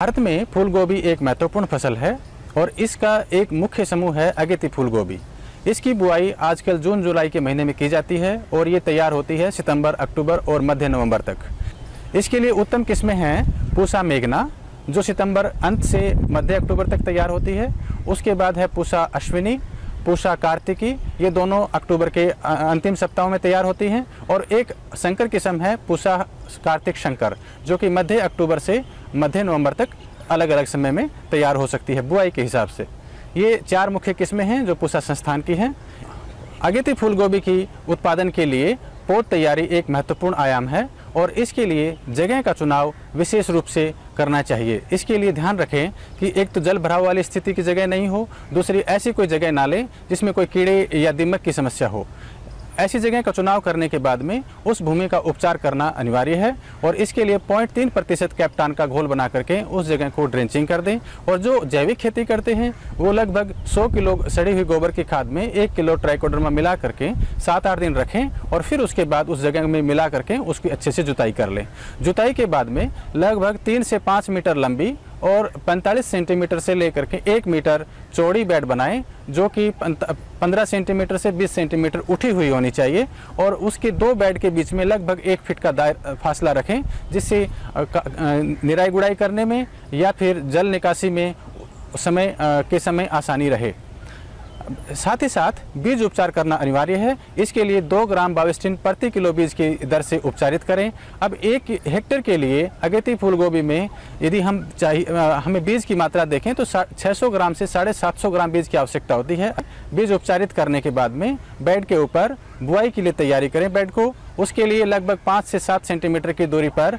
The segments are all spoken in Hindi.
भारत में फूलगोभी एक महत्वपूर्ण फ़सल है और इसका एक मुख्य समूह है अगेती फूलगोभी। इसकी बुआई आजकल जून, जुलाई के महीने में की जाती है और ये तैयार होती है सितंबर, अक्टूबर और मध्य नवंबर तक। इसके लिए उत्तम किस्में हैं पूसा मेघना, जो सितंबर अंत से मध्य अक्टूबर तक तैयार होती है। उसके बाद है पूसा अश्विनी पूषा कार्तिकी, ये दोनों अक्टूबर के अंतिम सप्ताहों में तैयार होती हैं और एक शंकर किस्म है पूषा कार्तिक शंकर, जो कि मध्य अक्टूबर से मध्य नवंबर तक अलग अलग समय में तैयार हो सकती है बुआई के हिसाब से। ये चार मुख्य किस्में हैं जो पूषा संस्थान की हैं। अगेती फूल गोभी की उत्पादन के लिए पौध तैयारी एक महत्वपूर्ण आयाम है और इसके लिए जगह का चुनाव विशेष रूप से करना चाहिए। इसके लिए ध्यान रखें कि एक तो जल भराव वाली स्थिति की जगह नहीं हो, दूसरी ऐसी कोई जगह ना लें जिसमें कोई कीड़े या दिमक की समस्या हो। ऐसी जगह का चुनाव करने के बाद में उस भूमि का उपचार करना अनिवार्य है और इसके लिए पॉइंट तीन प्रतिशत कैप्टान का घोल बना करके उस जगह को ड्रेंचिंग कर दें और जो जैविक खेती करते हैं, वो लगभग 100 किलो सड़ी हुई गोबर की खाद में एक किलो ट्राइकोडर्मा मिला करके सात आठ दिन रखें और फिर उसके बाद उस जगह में मिला करके उसकी अच्छे से जुताई कर लें। जुताई के बाद में लगभग तीन से पाँच मीटर लंबी और 45 सेंटीमीटर से लेकर के एक मीटर चौड़ी बेड बनाएँ, जो कि 15 सेंटीमीटर से 20 सेंटीमीटर उठी हुई होनी चाहिए और उसके दो बेड के बीच में लगभग एक फिट का दायर फासला रखें, जिससे निराई गुड़ाई करने में या फिर जल निकासी में समय के समय आसानी रहे। साथ ही साथ बीज उपचार करना अनिवार्य है। इसके लिए दो ग्राम बाविस्टिन प्रति किलो बीज की दर से उपचारित करें। अब एक हेक्टेयर के लिए अगेती फूल गोभी में यदि हम चाहिए हमें बीज की मात्रा देखें तो 600 ग्राम से साढ़े सात ग्राम बीज की आवश्यकता होती है। बीज उपचारित करने के बाद में बेड के ऊपर बुआई के लिए तैयारी करें बेड को। उसके लिए लगभग पाँच से सात सेंटीमीटर की दूरी पर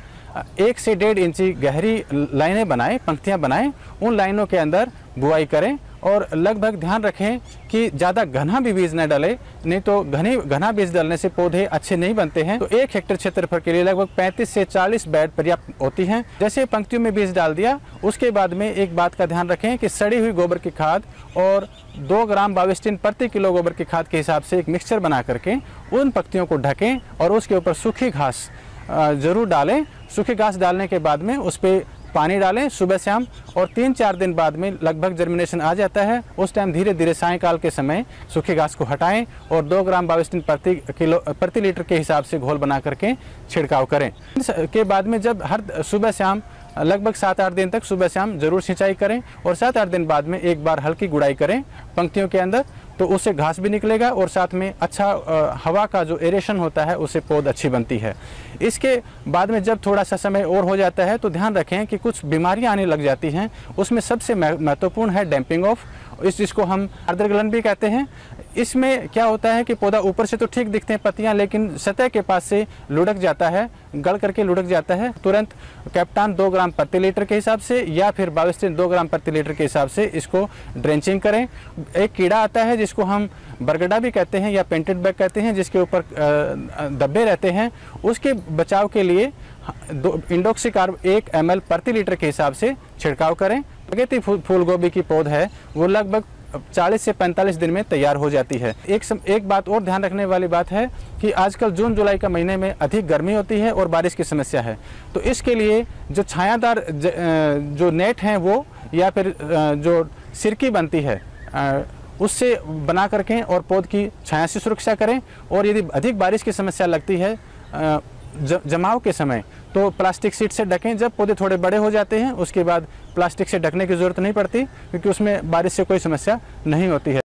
एक से डेढ़ इंची गहरी लाइनें बनाएँ, पंक्तियाँ बनाएँ। उन लाइनों के अंदर बुआई करें। और लगभग ध्यान रखें कि ज़्यादा घना भी बीज न डले, नहीं तो घनी, घना बीज डालने से पौधे अच्छे नहीं बनते हैं। तो एक हेक्टेयर क्षेत्रफल के लिए लगभग 35 से 40 बेड पर्याप्त होती हैं। जैसे पंक्तियों में बीज डाल दिया, उसके बाद में एक बात का ध्यान रखें कि सड़ी हुई गोबर की खाद और दो ग्राम बाविस्टिन प्रति किलो गोबर की खाद के हिसाब से एक मिक्सचर बना करके उन पंक्तियों को ढकें और उसके ऊपर सूखी घास ज़रूर डालें। सूखी घास डालने के बाद में उस पर पानी डालें सुबह शाम और तीन चार दिन बाद में लगभग जर्मिनेशन आ जाता है। उस टाइम धीरे धीरे सायकाल के समय सूखे घास को हटाएँ और दो ग्राम बाविस्टिन प्रति किलो, प्रति लीटर के हिसाब से घोल बना करके छिड़काव करें। के बाद में जब हर सुबह शाम, लगभग सात आठ दिन तक सुबह शाम ज़रूर सिंचाई करें और सात आठ दिन बाद में एक बार हल्की गुड़ाई करें। पंक्तियों के अंदर तो उससे घास भी निकलेगा और साथ में अच्छा हवा का जो एरेशन होता है, उससे पौध अच्छी बनती है। इसके बाद में जब थोड़ा सा समय और हो जाता है तो ध्यान रखें कि कुछ बीमारियाँ आने लग जाती हैं। उसमें सबसे महत्वपूर्ण है डैम्पिंग ऑफ़ इस जिसको हम अर्धगलन भी कहते हैं। इसमें क्या होता है कि पौधा ऊपर से तो ठीक दिखते हैं पत्तियाँ, लेकिन सतह के पास से लुढ़क जाता है गल करके लुढ़क जाता है। तुरंत कैप्टान दो ग्राम प्रति लीटर के हिसाब से या फिर बाविस्टिन दो ग्राम प्रति लीटर के हिसाब से इसको ड्रेंचिंग करें। एक कीड़ा आता है जिसको हम बरगडा भी कहते हैं या पेंटेड बैग कहते हैं, जिसके ऊपर धब्बे रहते हैं। उसके बचाव के लिए दो, इंडोक्सीकार्ब एक एम प्रति लीटर के हिसाब से छिड़काव करें। अगेती फूल गोभी की पौध है वो लगभग 40 से 45 दिन में तैयार हो जाती है। एक सम, एक बात और ध्यान रखने वाली बात है कि आजकल जून जुलाई का महीने में अधिक गर्मी होती है और बारिश की समस्या है। तो इसके लिए जो छायादार जो नेट हैं वो या फिर जो सिरकी बनती है उससे बना करके और पौध की छाया से सुरक्षा करें और यदि अधिक बारिश की समस्या लगती है जमाव के समय। तो प्लास्टिक सीट से ढकें, जब पौधे थोड़े बड़े हो जाते हैं, उसके बाद प्लास्टिक से ढकने की ज़रूरत नहीं पड़ती, क्योंकि उसमें बारिश से कोई समस्या नहीं होती है।